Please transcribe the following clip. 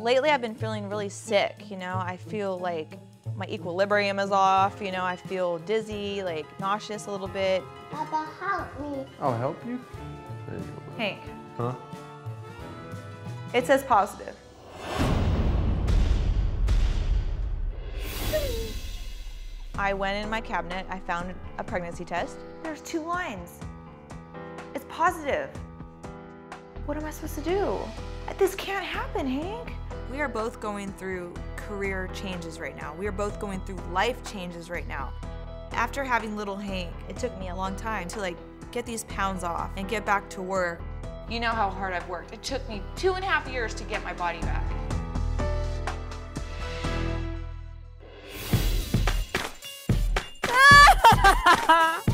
Lately I've been feeling really sick, you know? I feel like my equilibrium is off, you know? I feel dizzy, like nauseous a little bit. Papa, help me. I'll help you. Hank, Huh? it says positive. I went in my cabinet, I found a pregnancy test. There's two lines. It's positive. What am I supposed to do? This can't happen, Hank. We are both going through career changes right now. We are both going through life changes right now. After having little Hank, it took me a long time to like get these pounds off and get back to work. You know how hard I've worked. It took me two and a half years to get my body back.